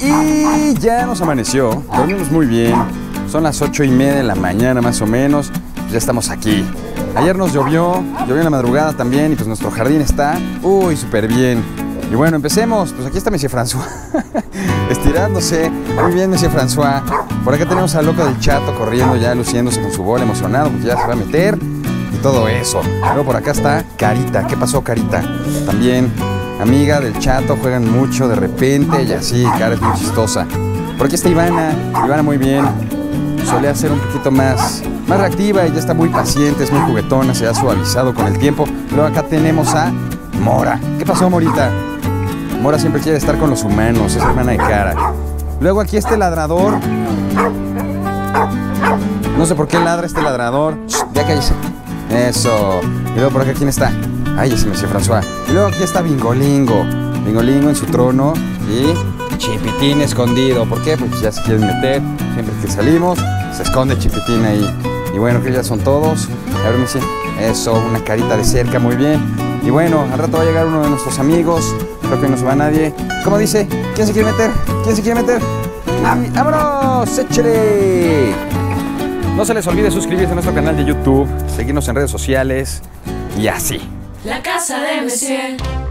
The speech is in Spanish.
Y ya nos amaneció, dormimos muy bien. Son las ocho y media de la mañana más o menos. Ya estamos aquí. Ayer nos llovió, llovió en la madrugada también y pues nuestro jardín está, uy, súper bien. Y bueno, empecemos. Pues aquí está Monsieur François, estirándose. Muy bien, Monsieur François. Por acá tenemos al loco del chato corriendo ya, luciéndose con su bola, emocionado porque ya se va a meter y todo eso. Luego por acá está Carita. ¿Qué pasó, Carita? También amiga del chato, juegan mucho de repente y así, cara es muy chistosa. Por aquí está Ivana, Ivana muy bien. Solía ser un poquito más, más reactiva ya está muy paciente, es muy juguetona, se ha suavizado con el tiempo. Luego acá tenemos a Mora. ¿Qué pasó, Morita? Mora siempre quiere estar con los humanos, es hermana de cara. Luego aquí este ladrador. No sé por qué ladra este ladrador. Ya cállese. Eso. Y luego por acá, ¿quién está? Ay, ese Monsieur François. Y luego aquí está Bingolingo. Bingolingo en su trono y Chipitín escondido. ¿Por qué? Porque ya se quieren meter. Siempre que salimos, se esconde Chipitín ahí. Y bueno, que ya son todos. A ver, Messi. Eso, una carita de cerca, muy bien. Y bueno, al rato va a llegar uno de nuestros amigos. Creo que no se va nadie. ¿Cómo dice? ¿Quién se quiere meter? ¿Quién se quiere meter? Y ¡Vámonos! ¡Échale! No se les olvide suscribirse a nuestro canal de YouTube, seguirnos en redes sociales y así. La casa de Monsieur.